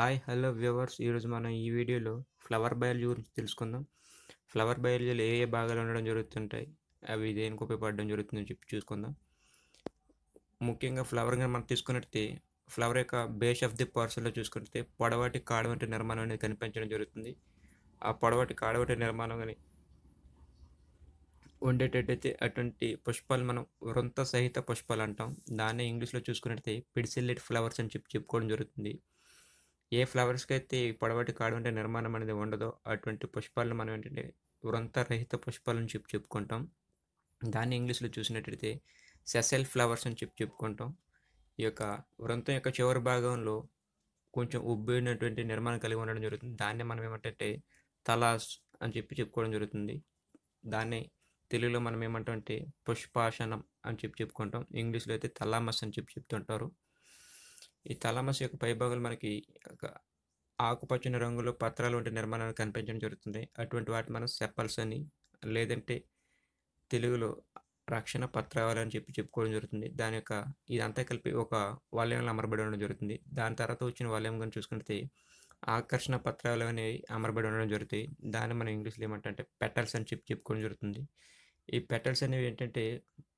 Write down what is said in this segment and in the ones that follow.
Hi hello viewers. ఈరోజు మనం ఈ వీడియోలో ఫ్లవర్ బయాలజీ గురించి తెలుసుకుందాం. ఫ్లవర్ బయాలజీలో ఏ ఏ భాగాలు ఉండడం జరుగుతుంటాయి? అవి దేనికి ఉపయోగపడడం జరుగుతుందని చెప్పి చూసుకుందాం. ముఖ్యంగా ఫ్లవర్ మనం తీసుకున్నట్టే ఫ్లవర్ యొక్క బేస్ ఆఫ్ ది పర్సన్లో చూసుకుంటే పొడవాటి కాడ వంటి నిర్మాణం అనేది కనిపించడం జరుగుతుంది. ఆ పొడవాటి కాడ వంటి నిర్మాణం కానీ ఉండేటట్టయితే అటువంటి పుష్పాలు మనం వృంత సహిత పుష్పాలు అంటాం. దాన్ని ఇంగ్లీష్లో చూసుకున్నట్టయితే పిడిసిల్లెట్ ఫ్లవర్స్ అని చెప్పి చెప్పుకోవడం జరుగుతుంది. ఏ ఫ్లవర్స్కి అయితే ఈ పొడవాటి కాడు అంటే నిర్మాణం అనేది ఉండదో అటువంటి పుష్పాలను మనం ఏంటంటే వృంత రహిత పుష్పాలను చెప్పి చెప్పుకుంటాం. దాన్ని ఇంగ్లీష్లో చూసినట్టయితే సెసెల్ ఫ్లవర్స్ అని చెప్పి చెప్పుకుంటాం. ఈ యొక్క వృంతం యొక్క చివరి భాగంలో కొంచెం ఉబ్బినటువంటి నిర్మాణం కలిగి ఉండడం జరుగుతుంది. దాన్ని మనం ఏమంటే తలాస్ అని చెప్పి చెప్పుకోవడం జరుగుతుంది. దాన్ని తెలుగులో మనం ఏమంటామంటే పుష్పాసనం అని చెప్పి చెప్పుకుంటాం. ఇంగ్లీష్లో అయితే తలామస్ అని చెప్పి చెప్తుంటారు. ఈ తలామస్ యొక్క పైభాగాలు మనకి ఆకుపచ్చని రంగులో పత్రాలు వంటి నిర్మాణాలు కనిపించడం జరుగుతుంది. అటువంటి వాటి మనం సెప్పల్స్ అని లేదంటే తెలుగులో రక్షణ పత్రాలు అని చెప్పి చెప్పుకోవడం జరుగుతుంది. దాని యొక్క ఇదంతా కలిపి ఒక వలయంలో అమరబడి ఉండడం జరుగుతుంది. దాని తర్వాత వచ్చిన వలయం కానీ చూసుకుంటే ఆకర్షణ పత్రాలు అనేవి అమరబడి ఉండడం జరుగుతాయి. దాన్ని మనం ఇంగ్లీష్లో ఏమంటే పెటల్స్ అని చెప్పి చెప్పుకోవడం జరుగుతుంది. ఈ పెటల్స్ అనేవి ఏంటంటే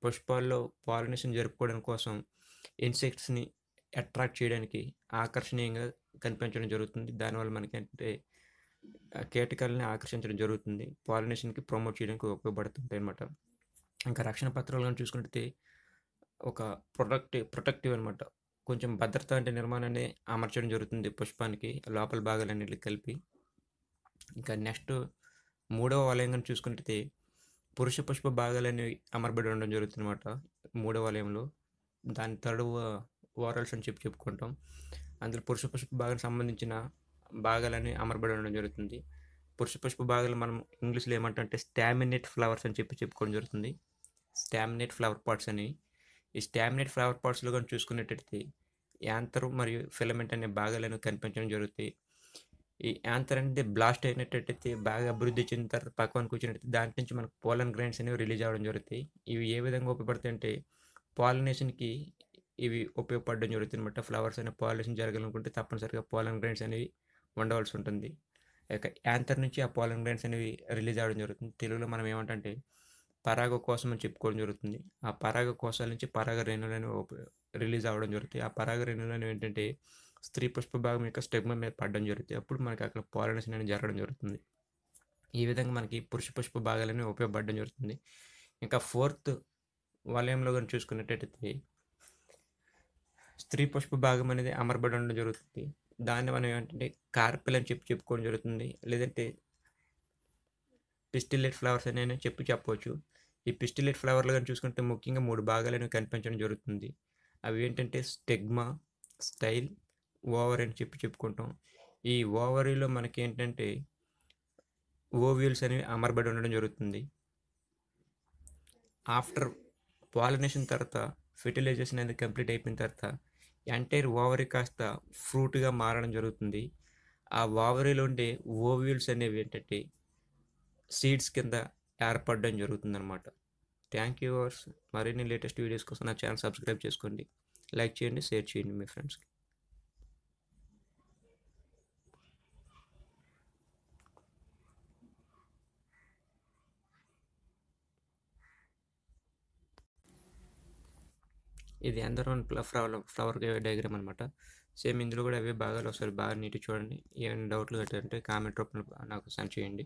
పుష్పాల్లో పాలినేషన్ జరుపుకోవడం కోసం ఇన్సెక్ట్స్ని అట్రాక్ట్ చేయడానికి ఆకర్షణీయంగా కనిపించడం జరుగుతుంది. దానివల్ల మనకి అంటే కీటకాలని ఆకర్షించడం జరుగుతుంది. పాలినేషన్కి ప్రమోట్ చేయడానికి ఉపయోగపడుతుంటాయి అనమాట ఇంకా రక్షణ పత్రాలు కానీ చూసుకుంటే ఒక ప్రొటెక్టివ్ ప్రొటెక్టివ్ అనమాట కొంచెం భద్రత అంటే నిర్మాణాన్ని అమర్చడం జరుగుతుంది పుష్పానికి లోపల భాగాలన్నిటికి కలిపి. ఇంకా నెక్స్ట్ మూడవ వలయం చూసుకుంటే పురుష పుష్ప భాగాలన్నీ అమర్బడి ఉండడం జరుగుతుంది అనమాట మూడవ వలయంలో దాని థర్డ్ ఓరల్స్ అని చెప్పి చెప్పుకుంటాం. అందులో పురుష పుష్ప భాగానికి సంబంధించిన భాగాలని అమరబడి ఉండడం జరుగుతుంది. పురుష పుష్ప భాగాలు మనం ఇంగ్లీష్లో ఏమంటే స్టామినేట్ ఫ్లవర్స్ అని చెప్పి చెప్పుకోవడం జరుగుతుంది. స్టామినేట్ ఫ్లవర్ పాట్స్ అని. ఈ స్టామినేట్ ఫ్లవర్ పాట్స్లో కానీ చూసుకున్నట్టయితే యాంతరు మరియు ఫిలమెంట్ అనే భాగాలను కనిపించడం జరుగుతాయి. ఈ యాంతర్ అనేది బ్లాస్ట్ అయినట్టయితే బాగా అభివృద్ధి చెందిన తర్వాత పక్కన కూర్చున్నట్టయితే దాని నుంచి మనకు పోలన్ గ్రైండ్స్ అనేవి రిలీజ్ అవ్వడం జరుగుతాయి. ఇవి ఏ విధంగా ఉపయోగపడతాయి అంటే పాలినేషన్కి ఇవి ఉపయోగపడడం జరుగుతుంది. అనమాట ఫ్లవర్స్ అనే పాలినేషన్ జరగాలనుకుంటే తప్పనిసరిగా పోలన్ గ్రైన్స్ అనేవి ఉండవలసి ఉంటుంది. ఇక యాంతర్ నుంచి ఆ పోలన్ గ్రైన్స్ అనేవి రిలీజ్ అవ్వడం జరుగుతుంది. తెలుగులో మనం ఏమంటే పరాగ కోసం అని చెప్పుకోవడం జరుగుతుంది. ఆ పరాగ కోశాల నుంచి పరాగ రేణులు అనేవి రిలీజ్ అవ్వడం జరుగుతాయి ఆ పరాగ రేణులు అనేవి ఏంటంటే స్త్రీ పుష్ప భాగం యొక్క స్టెగ్మ మీద పడడం జరుగుతుంది. అప్పుడు మనకి అక్కడ పాలినేషన్ అనేది జరగడం జరుగుతుంది. ఈ విధంగా మనకి పురుష పుష్ప భాగాలనే ఉపయోగపడడం జరుగుతుంది. ఇంకా ఫోర్త్ వలయంలో కానీ చూసుకున్నట్టయితే స్త్రీ పుష్ప భాగం అనేది అమరబడి ఉండడం జరుగుతుంది. దాన్ని మనం ఏంటంటే కార్పెల్ అని చెప్పి చెప్పుకోవడం జరుగుతుంది. లేదంటే పిస్టిలేట్ ఫ్లవర్స్ అని చెప్పి చెప్పవచ్చు. ఈ పిస్టిలేట్ ఫ్లవర్లు కానీ చూసుకుంటే ముఖ్యంగా మూడు భాగాలను కనిపించడం జరుగుతుంది. అవి ఏంటంటే స్టెగ్మా స్టైల్ ఓవర్ అని చెప్పి చెప్పుకుంటాం. ఈ ఓవరీలో మనకి ఏంటంటే ఓవ్యూల్స్ అనేవి అమరబడి ఉండడం జరుగుతుంది. ఆఫ్టర్ పాలినేషన్ తర్వాత ఫెర్టిలైజేషన్ అనేది కంప్లీట్ అయిపోయిన తర్వాత ఎంటైర్ ఓవరీ కాస్త ఫ్రూట్గా మారడం జరుగుతుంది. ఆ ఓవరీలో ఉండే ఓవ్యూల్స్ అనేవి ఏంటంటే సీడ్స్ కింద ఏర్పడడం జరుగుతుంది అనమాట థ్యాంక్ యూ అవర్స్ మరిన్ని లేటెస్ట్ వీడియోస్ కోసం నా ఛానల్ సబ్స్క్రైబ్ చేసుకోండి. లైక్ చేయండి షేర్ చేయండి మీ ఫ్రెండ్స్కి. ఇది అందరూ ఫ్లవర్ ఫ్లవర్ డయాగ్రామ్ అనమాట సేమ్ ఇందులో కూడా అవే భాగాలు ఒకసారి బాగా నీట్గా చూడండి. ఏమైనా డౌట్లు గట్టంటే కామెంట్ రూపంలో నాకు సెండ్ చేయండి.